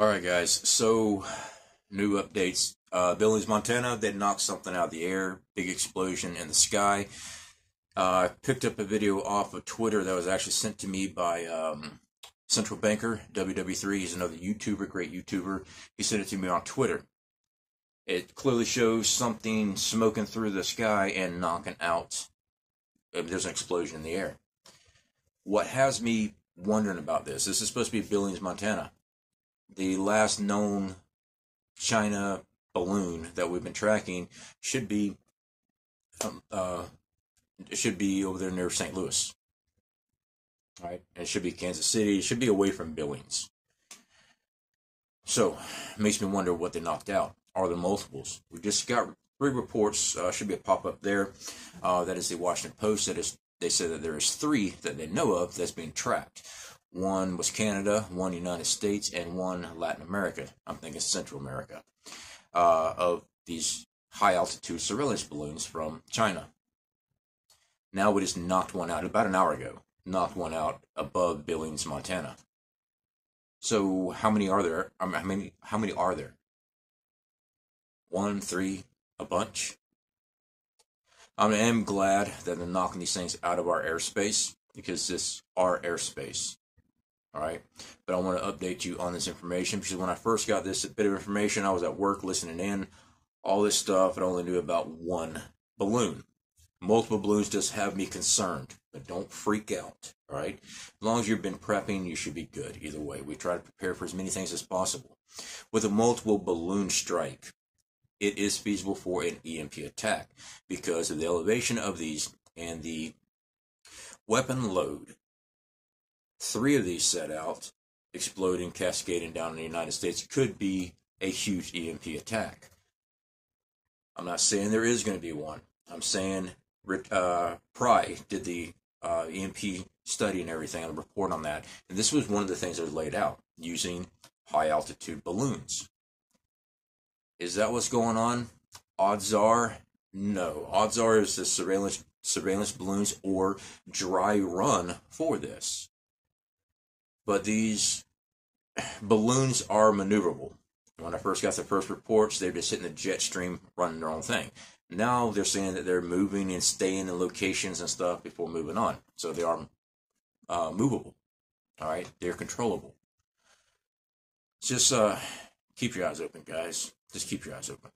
All right, guys. So, new updates. Uh, Billings, Montana, they knocked something out of the air. Big explosion in the sky. Uh, I picked up a video off of Twitter that was actually sent to me by um, Central Banker, WW3. He's another YouTuber, great YouTuber. He sent it to me on Twitter. It clearly shows something smoking through the sky and knocking out. uh, There's an explosion in the air. What has me wondering about this, this is supposed to be Billings, Montana. The last known China balloon that we've been tracking should be um, uh, should be over there near St. Louis. Right, and it should be Kansas City. It should be away from Billings. So, makes me wonder what they knocked out. Are there multiples? We just got three reports. Uh, should be a pop up there. Uh, that is the Washington Post. That is, they said that there is three that they know of that's being tracked. One was Canada, one United States, and one Latin America. I'm thinking Central America. Uh, of these high altitude surveillance balloons from China. Now we just knocked one out about an hour ago. Knocked one out above Billings, Montana. So how many are there? How many? How many are there? One, three, a bunch. I am glad that they're knocking these things out of our airspace because this our airspace. All right, but I want to update you on this information because when I first got this bit of information, I was at work listening in all this stuff and only knew about one balloon. Multiple balloons just have me concerned, but don't freak out. All right, as long as you've been prepping, you should be good. Either way, we try to prepare for as many things as possible. With a multiple balloon strike, it is feasible for an EMP attack because of the elevation of these and the weapon load. Three of these set out, exploding, cascading down in the United States, could be a huge EMP attack. I'm not saying there is going to be one. I'm saying uh, Pry did the uh, EMP study and everything, and report on that. And this was one of the things that was laid out using high altitude balloons. Is that what's going on? Odds are no. Odds are is the surveillance surveillance balloons or dry run for this. But these balloons are maneuverable. When I first got the first reports, they were just hitting the jet stream, running their own thing. Now they're saying that they're moving and staying in locations and stuff before moving on. So they are uh, movable. All right, they're controllable. Just uh, keep your eyes open, guys. Just keep your eyes open.